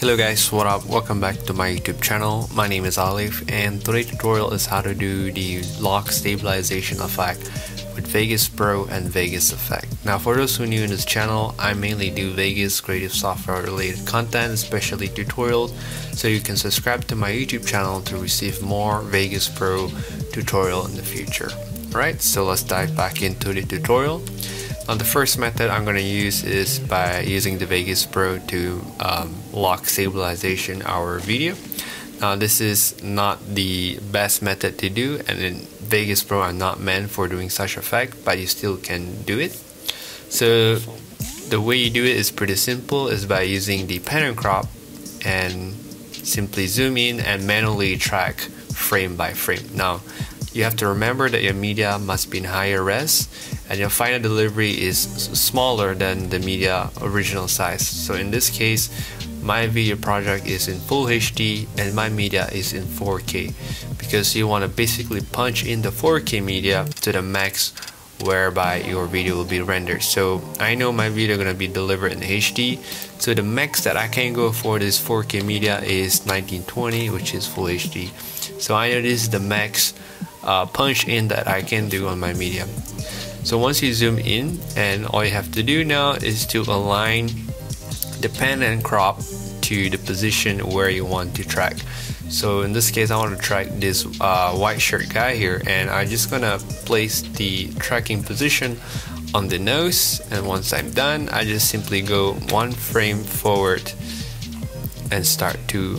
Hello guys, what up? Welcome back to my YouTube channel. My name is Aliff and today's tutorial is how to do the lock stabilization effect with Vegas Pro and Vegas Effect. Now for those who are new in this channel, I mainly do Vegas creative software related content, especially tutorials, so you can subscribe to my YouTube channel to receive more Vegas Pro tutorial in the future. Alright, so let's dive back into the tutorial. Now the first method I'm going to use is by using the Vegas Pro to um, lock stabilization our video. Now this is not the best method to do and in Vegas Pro are not meant for doing such effect but you still can do it. So the way you do it is pretty simple is by using the pattern crop and simply zoom in and manually track frame by frame. Now you have to remember that your media must be in higher res and your final delivery is smaller than the media original size. So in this case, my video project is in full HD and my media is in 4K because you want to basically punch in the 4K media to the max whereby your video will be rendered. So I know my video is gonna be delivered in HD. So the max that I can go for this 4K media is 1920, which is full HD. So I know this is the max uh, punch in that I can do on my media. So once you zoom in and all you have to do now is to align the pan and crop to the position where you want to track. So in this case I want to track this uh, white shirt guy here and I'm just gonna place the tracking position on the nose and once I'm done I just simply go one frame forward and start to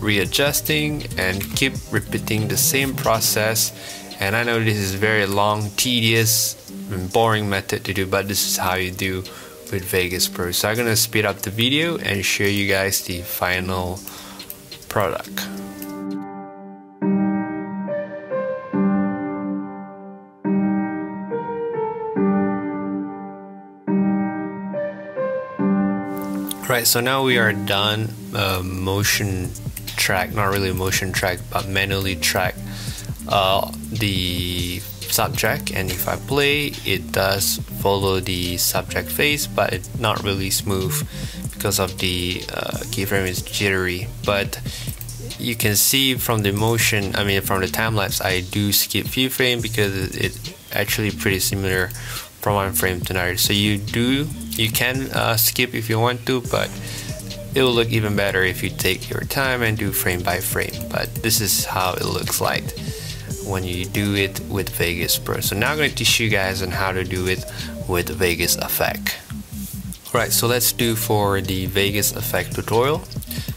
readjusting and keep repeating the same process and I know this is very long tedious and boring method to do but this is how you do with Vegas Pro. So I'm gonna speed up the video and show you guys the final product. Right, so now we are done uh, motion track, not really motion track, but manually track uh, the subject and if I play it does follow the subject face but it's not really smooth because of the uh, keyframe is jittery. But you can see from the motion I mean from the time lapse I do skip few frame because it's actually pretty similar from one frame to another. So you do you can uh, skip if you want to but it will look even better if you take your time and do frame by frame. But this is how it looks like when you do it with Vegas Pro. So now I'm going to teach you guys on how to do it with Vegas Effect. Right, so let's do for the Vegas Effect tutorial.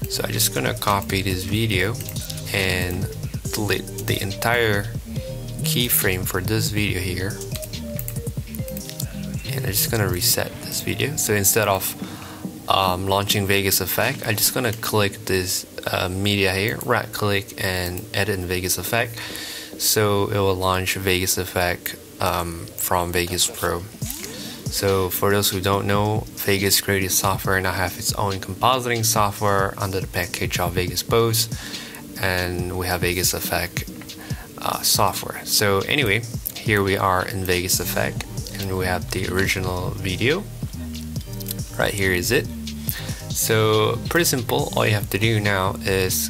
So I'm just gonna copy this video and delete the entire keyframe for this video here. And I'm just gonna reset this video. So instead of um, launching Vegas Effect I'm just gonna click this uh, media here right click and edit in Vegas Effect so it will launch Vegas Effect um, from Vegas Pro. So for those who don't know Vegas Creative Software now have its own compositing software under the package of Vegas Post and we have Vegas Effect uh, software. So anyway here we are in Vegas Effect and we have the original video. Right here is it. So pretty simple. All you have to do now is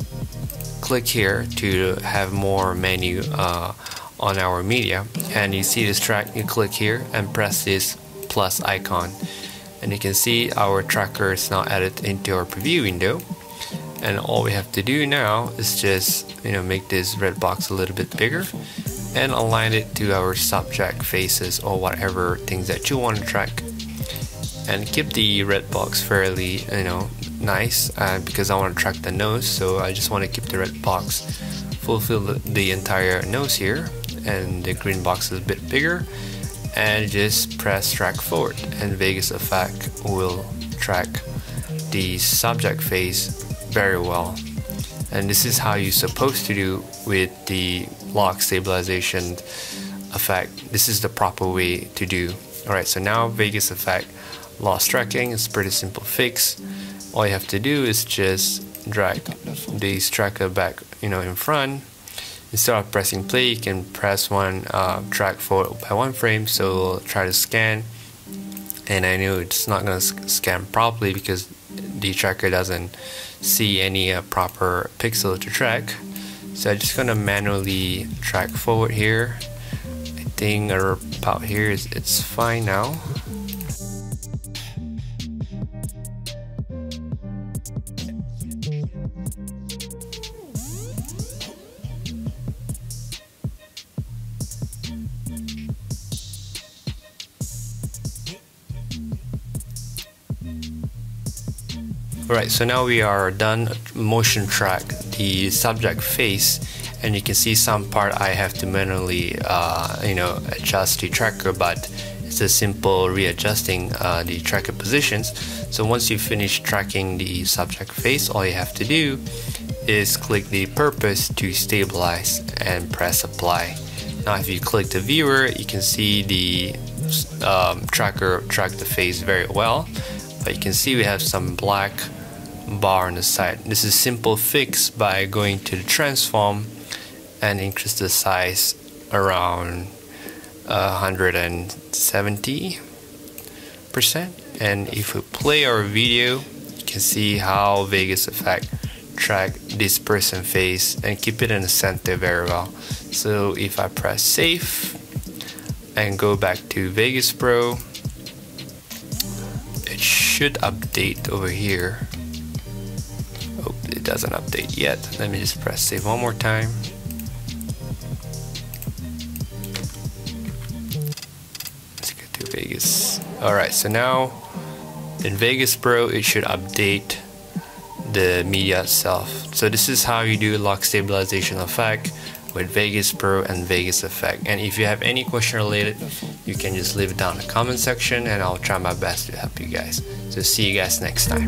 click here to have more menu uh, on our media. And you see this track you click here and press this plus icon. And you can see our tracker is now added into our preview window. And all we have to do now is just you know make this red box a little bit bigger and align it to our subject faces or whatever things that you want to track. And keep the red box fairly you know nice uh, because I want to track the nose so I just want to keep the red box fulfill the, entire nose here and the green box is a bit bigger and just press track forward and Vegas Effect will track the subject face very well. And this is how you're supposed to do with the lock stabilization effect. This is the proper way to do. Alright so now Vegas Effect lost tracking is pretty simple fix all you have to do is just drag the tracker back you know in front. Instead of pressing play you can press one uh, track forward by one frame so we'll try to scan. And I know it's not gonna scan properly because the tracker doesn't see any uh, proper pixel to track. So I'm just gonna manually track forward here. I think about here is it's fine now Alright, so now we are done motion track the subject face and you can see some part I have to manually uh, you know adjust the tracker but it's a simple readjusting uh, the tracker positions. So once you finish tracking the subject face all you have to do is click the purpose to stabilize and press apply. Now if you click the viewer you can see the um, tracker track the face very well but you can see we have some black bar on the side. This is simple fix by going to the transform and increase the size around uh, 170 percent. And if we play our video you can see how Vegas effect track this person face and keep it in the center very well. So if I press save and go back to Vegas Pro it should update over here it doesn't update yet. Let me just press save one more time. Let's get to Vegas. Alright, so now in Vegas Pro it should update the media itself. So this is how you do lock stabilization effect with Vegas Pro and Vegas Effect. And if you have any question related, you can just leave it down in the comment section and I'll try my best to help you guys. So see you guys next time.